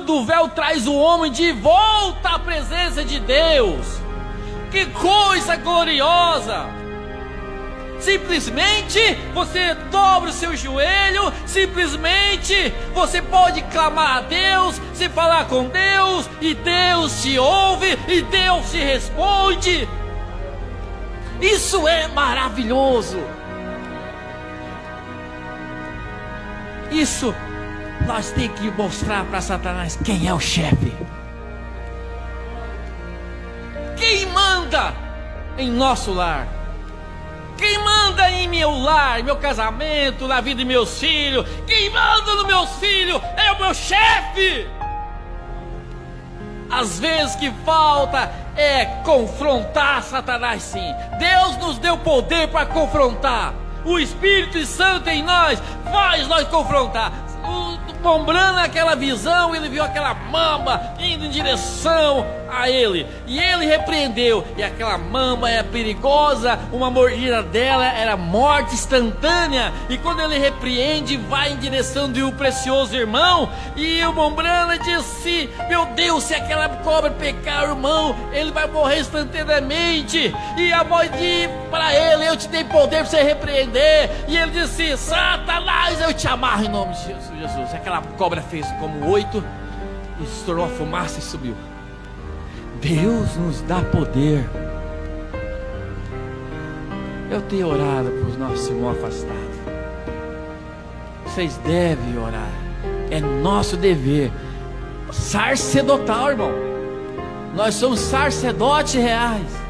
do véu traz o homem de volta à presença de Deus. Que coisa gloriosa! Simplesmente você dobra o seu joelho, simplesmente você pode clamar a Deus, se falar com Deus, e Deus te ouve, e Deus te responde. Isso é maravilhoso. Isso nós temos que mostrar para Satanás quem é o chefe. Quem manda em nosso lar? Quem manda em meu lar, meu casamento, na vida de meus filhos? Quem manda nos meus filhos é o meu chefe. Às vezes que falta é confrontar Satanás, sim. Deus nos deu poder para confrontar. O Espírito Santo em nós faz nós confrontar pombrando aquela visão, ele viu aquela mamba indo em direção a ele. E ele repreendeu. E aquela mamba é perigosa, uma mordida dela era morte instantânea. E quando ele repreende, vai em direção do precioso irmão. E o Mombrana disse: Meu Deus, se aquela cobra pecar irmão, ele vai morrer instantaneamente. E a mãe disse para ele: Eu te dei poder para você repreender. E ele disse: Satanás, eu te amarro em nome de Jesus. Aquela cobra fez como oito estourou a fumaça e subiu. Deus nos dá poder. Eu tenho orado para os nossos irmãos afastados. Vocês devem orar. É nosso dever. Sacerdotal, irmão. Nós somos sacerdotes reais.